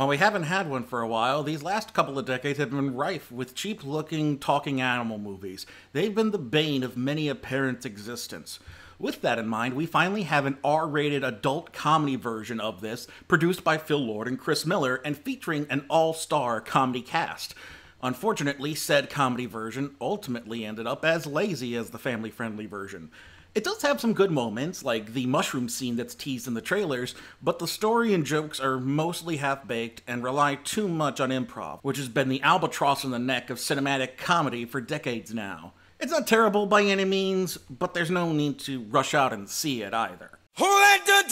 While we haven't had one for a while, these last couple of decades have been rife with cheap looking talking animal movies. They've been the bane of many a parent's existence. With that in mind, we finally have an R rated adult comedy version of this, produced by Phil Lord and Chris Miller, and featuring an all star comedy cast. Unfortunately, said comedy version ultimately ended up as lazy as the family friendly version. It does have some good moments, like the mushroom scene that's teased in the trailers, but the story and jokes are mostly half baked and rely too much on improv, which has been the albatross in the neck of cinematic comedy for decades now. It's not terrible by any means, but there's no need to rush out and see it either. Who let the